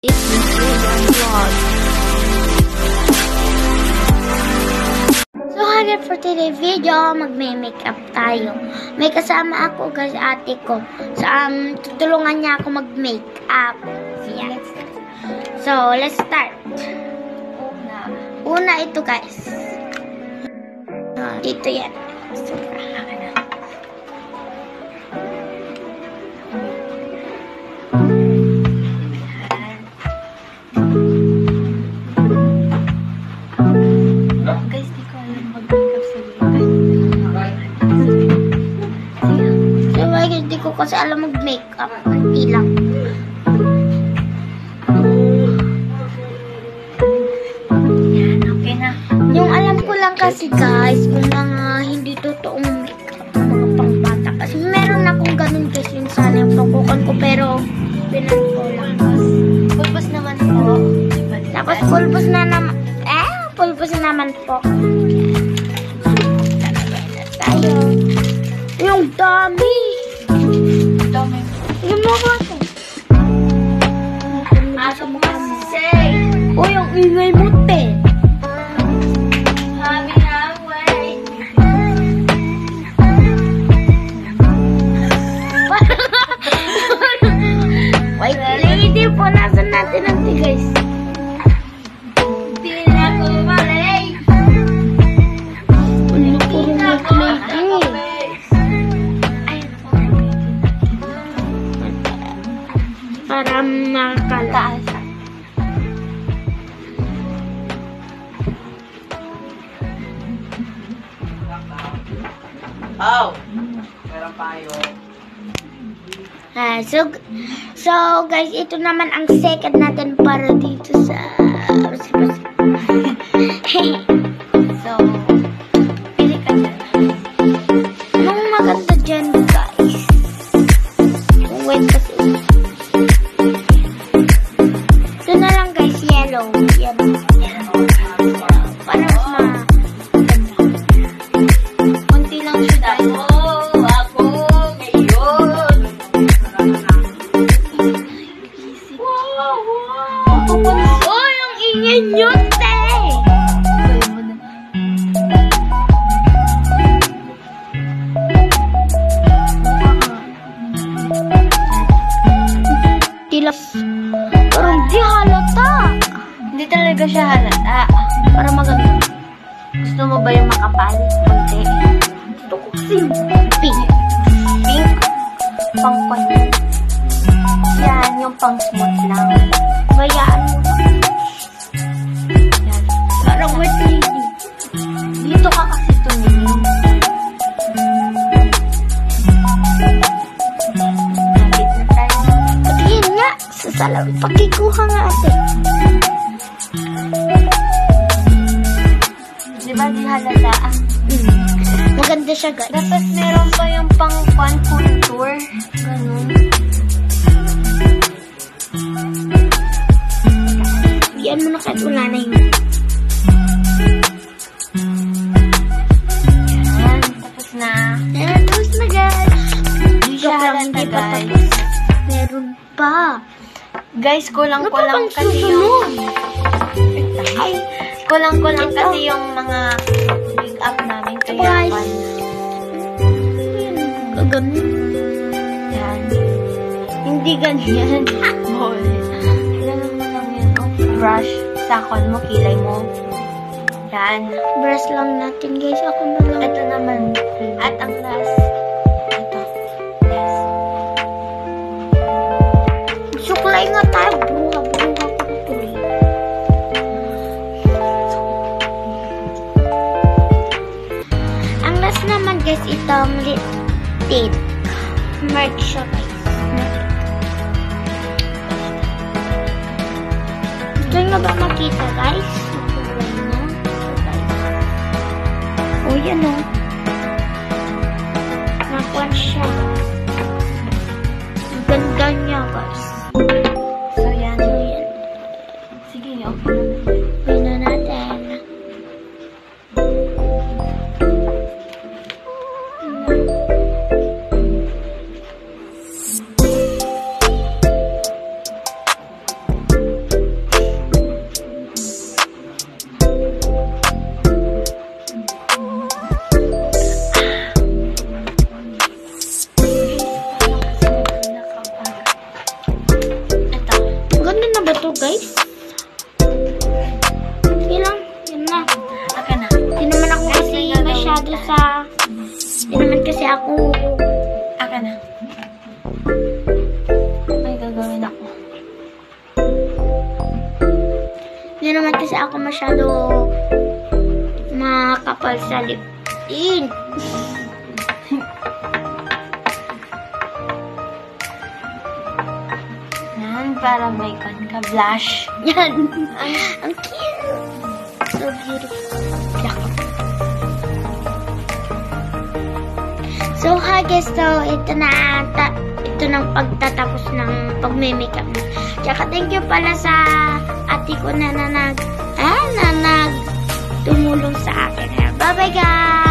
It's Julian Vlog. So, hanggang for today video, magme-makeup tayo. May kasama ako guys, ate ko. So, um, tutulungan niya ako mag-makeup. Yeah. So, let's start. Una ito guys. Uh, ito yan. So, kasi alam mag-makeup. Hindi lang. Okay na. Yung alam ko lang kasi guys, yung mga hindi totoong makeup, mga pangbata. Kasi meron akong ganun kasi yung sana yung pangkukan ko, pero pinan ko lang. Pulbos naman po. Tapos pulbos na naman, eh, pulbos na naman po. Tayo. Yung dami. Dami. Mga to. Aso mo kasi say. O, yung ingay mo, te. Makakalaas. Oh! Meron tayo. Ah, so, so guys, ito naman ang second natin para dito sa... Ingay nyo, te! Tilas. Pero hindi halata. Hindi talaga siya halata. Para maganda. Gusto mo ba yung makapal? Kunti. Gusto ko pink. Pink. Pink. Pang pan. Yan, yung pang smooth lang. Gayaan mo. Sa salam. Pakikuha nga ate. Di ba di halata? Mm. Maganda siya guys. Dapat meron pa yung pang pan contour. Ganun. Yan mo na kahit wala na yung... Tapos na. Guys. Di siya halata hindi guys. Meron pa. Guys, kulang-kulang kasi yung... Ay, Kulang-kulang kasi yung mga make-up namin. Kaya pan. gagano. Yan. Hindi ganyan. Ball. Ganun mo lang yun. Oh, brush. Sakon mo, kilay mo. Yan. Brush lang natin guys. Ako na lang. Ito naman. At ang last. Nyo ba makita guys? Kulay na. Oh, yan o. na ba to, guys? Okay lang. Yun na. Aka na. Hindi naman ako kasi masyado sa... Hindi naman kasi ako... Aka na. May gagawin ako. Hindi naman kasi ako masyado makapal sa lip. In. Para may kon ka blush. Yan. Ang, ang cute. So beautiful. So, hi guys. So, ito na ta, ito ng pagtatapos ng pagme-makeup. Tsaka, thank you pala sa ate ko na, na nag, ah, na nag tumulong sa akin. Bye-bye guys.